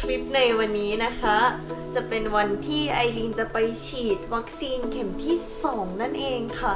คลิปในวันนี้นะคะ จะเป็นวันที่ไอรีนจะไปฉีดวัคซีนเข็มที่ 2 นั่นเองค่ะ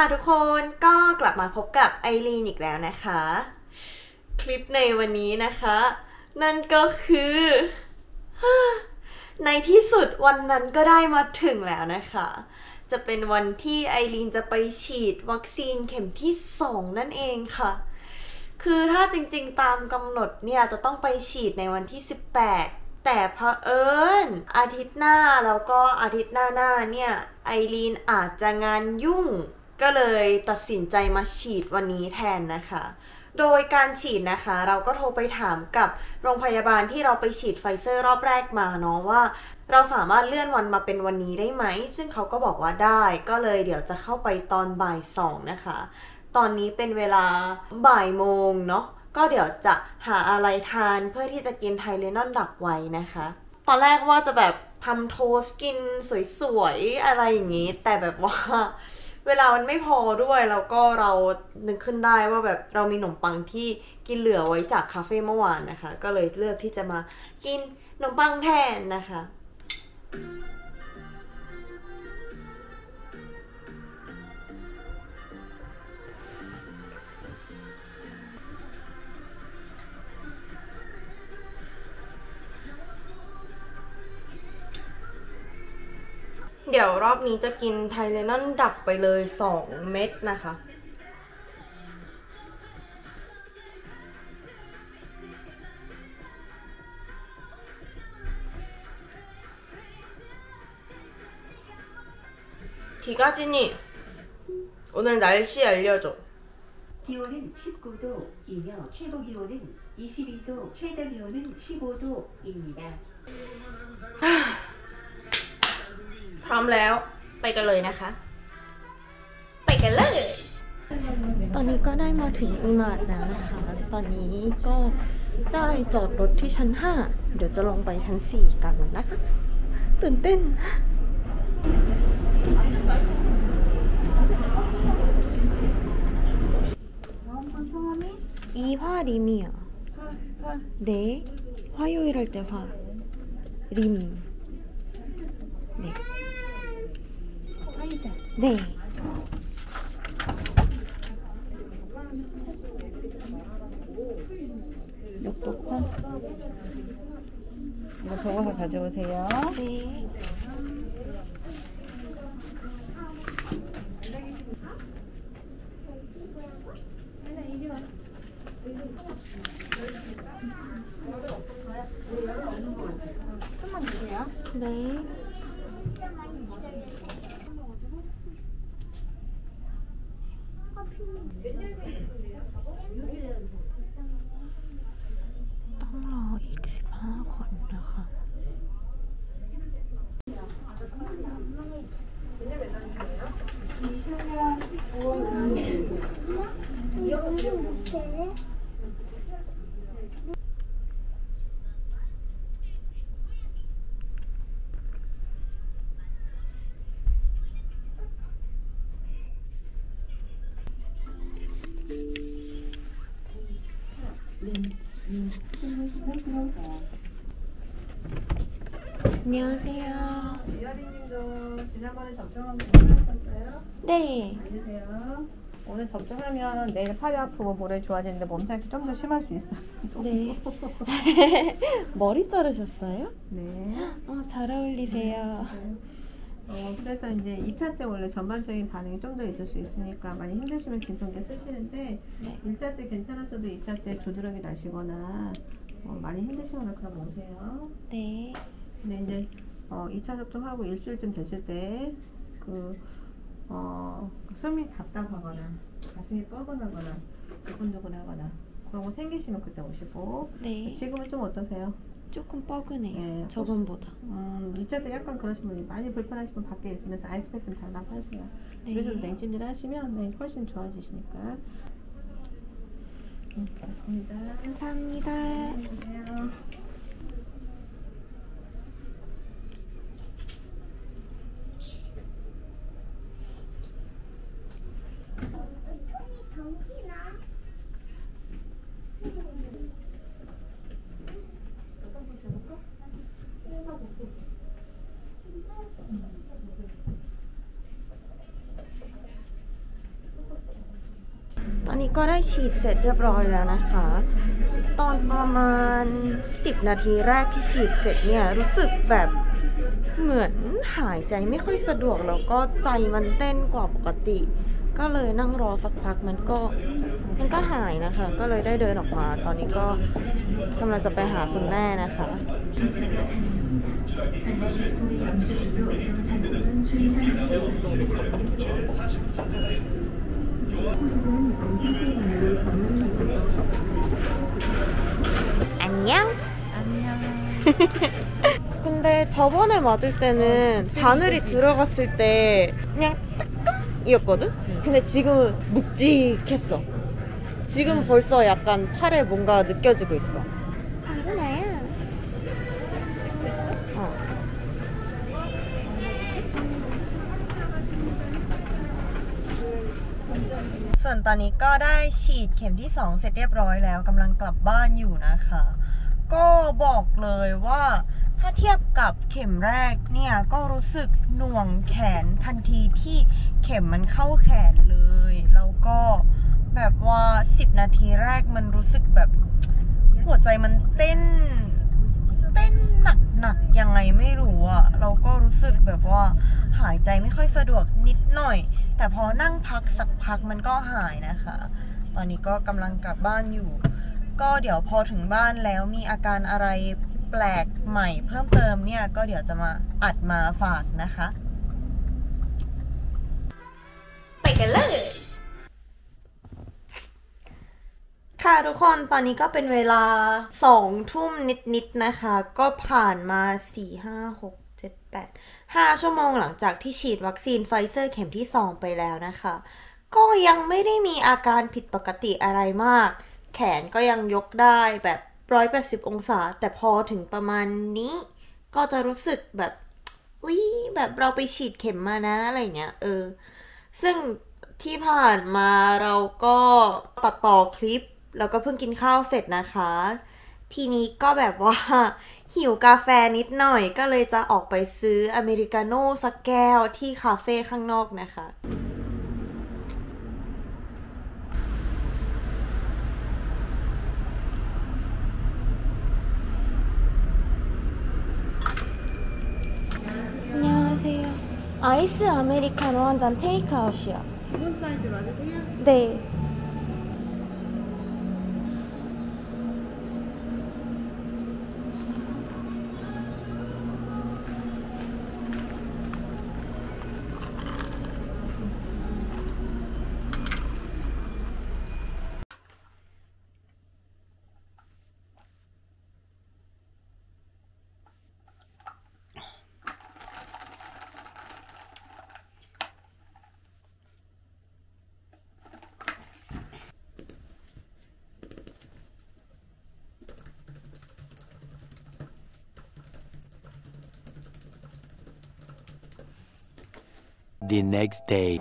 ค่ะทุกคนก็กลับมาพบกับไอรีนอีกแล้วนะคะ คลิปในวันนี้นะคะ นั่นก็คือ ในที่สุดวันนั้นก็ได้มาถึงแล้วนะคะ จะเป็นวันที่ไอรีนจะไปฉีดวัคซีนเข็มที่ 2 นั่นเองค่ะ คือถ้าจริงๆตามกำหนดเนี่ยจะต้องไปฉีดในวันที่ 18แต่เผอิญอาทิตย์หน้าแล้วก็อาทิตย์หน้าหน้าเนี่ยไอรีนอาจจะงานยุ่ง ก็เลยตัดสินใจมาฉีดวันนี้แทนนะคะ โดยการฉีดนะคะ เราก็โทรไปถามกับโรงพยาบาลที่เราไปฉีดไฟเซอร์รอบแรกมาเนาะว่า เราสามารถเลื่อนวันมาเป็นวันนี้ได้ไหม ซึ่งเขาก็บอกว่าได้ ก็เลยเดี๋ยวจะเข้าไปตอนบ่ายสองนะคะ ตอนนี้เป็นเวลาบ่ายโมงเนาะ ก็เดี๋ยวจะหาอะไรทานเพื่อที่จะกินไทเลนอนดักไว้นะคะ ตอนแรกว่าจะแบบทำโทสกินสวยๆอะไรอย่างนี้ แต่แบบว่า เวลามันไม่พอด้วยแล้วก็เรานึกขึ้นได้ว่าแบบเรามีขนมปังที่กินเหลือไว้จากคาเฟ่เมื่อวานนะคะ ก็เลยเลือกที่จะมากินขนมปังแทนนะคะ เดี๋ยวรอบนี้จะกินไทเลนอนดักไปเลย 2 เม็ดนะคะ 기가진이 오늘 날씨 알려줘. 기온은 19도이며 최고 기온은 22도, 최저 기온은 15도입니다. พร้อมแล้วไปกันเลยนะคะ ไปกันเลย ตอนนี้ก็ได้มาถึงอีมาดแล้วนะคะ ตอนนี้ก็ได้จอดรถที่ชั้น 5 เดี๋ยวจะลงไปชั้น 4 กันนะคะ ตื่นเต้น 이화 림이요. 네. 화요일 할 때 화. 림. 네. 욕독화. 이거 적어서 가져오세요. 네. 안녕하세요. 이하리님도 지난번에 접종한 거 괜찮으셨어요? 네. 안녕하세요. 오늘 접종하면 내일 팔이 아프고 모레 좋아지는데 몸살기 좀더 심할 수 있어요. 네. 머리 자르셨어요? 네. 어, 잘 어울리세요. 어, 그래서 이제 2차 때 원래 전반적인 반응이 좀 더 있을 수 있으니까 많이 힘드시면 진통제 쓰시는데 네. 1차 때 괜찮았어도 2차 때 조드러기 나시거나 어, 많이 힘드시거나 그러면 오세요. 네. 근데 이제 어, 2차 접종하고 일주일쯤 됐을 때그 어, 숨이 답답하거나 가슴이 뻐근하거나 두근두근하거나 그런 거 생기시면 그때 오시고 네. 지금은 좀 어떠세요? 조금 뻐근해요. 네, 저번보다. 음, 2차 때 약간 그러신 분이 많이 불편하시면 밖에 있으면서 아이스팩 좀 달라고 하세요. 집에서도 네. 냉찜질 하시면 네, 훨씬 좋아지시니까. 네, 그렇습니다. 감사합니다. 안녕하세요. นนี้ก็ได้ฉีดเสร็จเรียบร้อยแล้วนะคะ ตอนประมาณ 10 นาทีแรกที่ฉีดเสร็จเนี่ยรู้สึกแบบเหมือนหายใจไม่ค่อยสะดวกแล้วก็ใจมันเต้นกว่าปกติ ก็เลยนั่งรอสักพักมันก็มันก็หายนะคะ ก็เลยได้เดินออกมา ตอนนี้ก็กำลังจะไปหาคุณแม่นะคะ 안녕. 근데 저번에 맞을 때는 바늘이 들어갔을 때 그냥 따끔이었거든? 근데 지금은 묵직했어. 지금 벌써 약간 팔에 뭔가 느껴지고 있어. ส่วนตอนนี้ก็ได้ฉีดเข็มที่ 2 เสร็จเรียบร้อยแล้วกำลังกลับบ้านอยู่นะคะ ก็บอกเลยว่าถ้าเทียบกับเข็มแรกเนี่ย ก็รู้สึกหน่วงแขนทันทีที่เข็มมันเข้าแขนเลย แล้วก็แบบว่า 10 นาทีแรกมันรู้สึกแบบ หัวใจมันเต้น เต้น หนักยังไงไม่รู้อะเราก็รู้สึกแบบว่าหายใจไม่ค่อยสะดวกนิดหน่อย แต่พอนั่งพักสักพักมันก็หายนะคะ ตอนนี้ก็กำลังกลับบ้านอยู่ ก็เดี๋ยวพอถึงบ้านแล้วมีอาการอะไรแปลกใหม่เพิ่มเติมเนี่ยก็เดี๋ยวจะมาอัดมาฝากนะคะ ไปกันเลย ค่ะทุกคนตอนนี้ก็เป็นเวลาสองทุ่มนิดๆนะคะ ก็ผ่านมาสี่ห้าหกเจ็ดแปดห้าชั่วโมงหลังจากที่ฉีดวัคซีนไฟเซอร์เข็มที่สองไปแล้วนะคะ ก็ยังไม่ได้มีอาการผิดปกติอะไรมาก แขนก็ยังยกได้แบบร้อยแปดสิบองศา แต่พอถึงประมาณนี้ ก็จะรู้สึกแบบวิแบบเราไปฉีดเข็มมานะอะไรเงี้ยเออ ซึ่งที่ผ่านมาเราก็ตัดต่อคลิป แล้วก็เพิ่งกินข้าวเสร็จนะคะ ทีนี้ก็แบบว่า หิวกาแฟนิดหน่อย ก็เลยจะออกไปซื้ออเมริกาโน่สักแก้วที่คาเฟ่ข้างนอกนะคะ 안녕하세요. 아이스 아메리카노 한 잔 테이크아웃이요. 기본 사이즈 맞으세요? 네. The next day.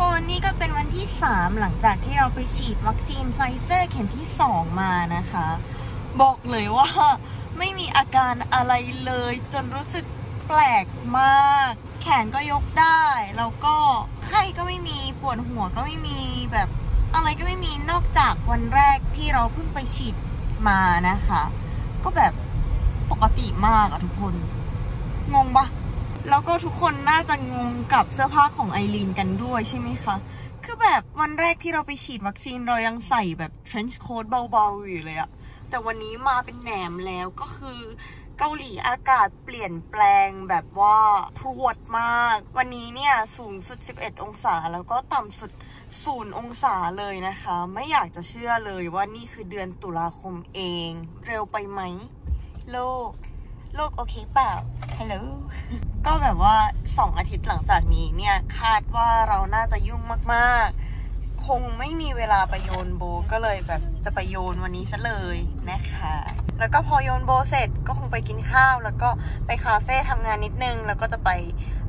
ค่ะทุกคนนี่ก็เป็นวันที่ 3 หลังจากที่เราไปฉีดวัคซีนไฟเซอร์เข็มที่ 2 มานะคะ บอกเลยว่าไม่มีอาการอะไรเลย จนรู้สึกแปลกมาก แขนก็ยกได้ แล้วก็ไข้ก็ไม่มีปวดหัวก็ไม่มีแบบอะไรก็ไม่มีนอกจากวันแรกที่เราเพิ่งไปฉีดมานะคะ ก็แบบปกติมากอะทุกคน งงปะ แล้วก็ทุกคนน่าจะงงกับเสื้อผ้าของไอรีนกันด้วยใช่ไหมคะ คือแบบวันแรกที่เราไปฉีดวัคซีนเรายังใส่แบบ trench coat เบาๆอยู่เลยอะแต่วันนี้มาเป็นแหนมแล้วก็คือเกาหลีอากาศเปลี่ยนแปลงแบบว่าพรวดมาก วันนี้เนี่ยสูงสุด 11 องศา แล้วก็ต่ำสุด0องศาเลยนะคะ ไม่อยากจะเชื่อเลยว่านี่คือเดือนตุลาคมเอง เร็วไปไหม โลก ลกโอเคเปล่าฮัลโหลก็แบบว่า2อาทิตย์หลังจากนี้เนี่ยคาดว่าเราน่าจะยุ่งมากๆ คงไม่มีเวลาไปโยนโบก็เลยแบบจะไปโยนวันนี้ซะเลยนะคะ แล้วก็พอโยนโบเสร็จก็คงไปกินข้าว แล้วก็ไปคาเฟ่ทำงานนิดนึง แล้วก็จะไป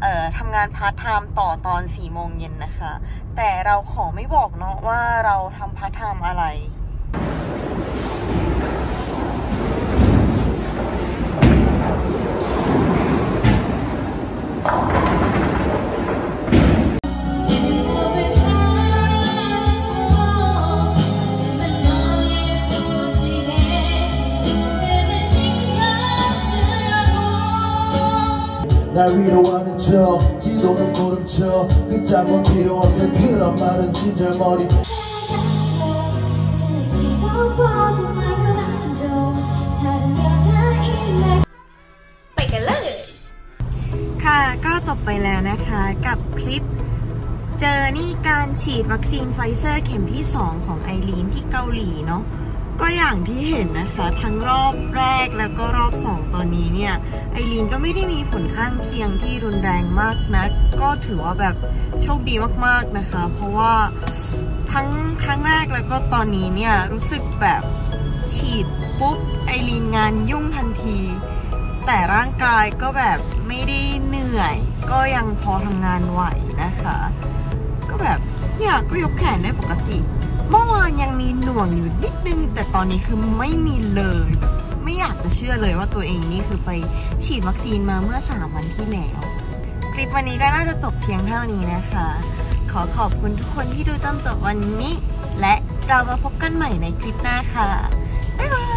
เอ่อทำงานพาร์ทไทม์ต่อตอน4โมงเย็นนะคะ แต่เราขอไม่บอกเนาะว่าเราทำพาร์ทไทม์อะไร 날 위로하는 척 지도는 모른 척 그딴 필요 없어 그런 말은 진절머리 무엇보다 당연한 점 다른 여자인 날 ไปกันเลย ค่ะ ก็จบไปแล้วนะคะกับคลิป เจอนี่การฉีดวัคซีนไฟเซอร์เข็มที่ 2 ของไอรีนที่เกาหลีเนาะ ก็อย่างที่เห็นนะคะ ทั้งรอบแรกแล้วก็รอบ 2 ตอนนี้เนี่ย ไอรีนก็ไม่ได้มีผลข้างเคียงที่รุนแรงมากนัก ก็ถือว่าแบบโชคดีมากๆนะคะ เพราะว่าทั้งครั้งแรกแล้วก็ตอนนี้เนี่ยรู้สึกแบบฉีดปุ๊บไอรีนงานยุ่งทันที แต่ร่างกายก็แบบไม่ได้เหนื่อย ก็ยังพอทำงานไหวนะคะ ก็แบบ เนี่ยก็ยกแขนได้ปกติ เมื่อวานยังมีหน่วงอยู่นิดนึง แต่ตอนนี้คือไม่มีเลย ไม่อยากจะเชื่อเลยว่าตัวเองนี่คือไปฉีดวัคซีนมาเมื่อ 3 วันที่แล้ว คลิปวันนี้ก็น่าจะจบเพียงเท่านี้นะคะ ขอขอบคุณทุกคนที่ดูจนจบวันนี้ และเรามาพบกันใหม่ในคลิปหน้าค่ะบ๊ายบาย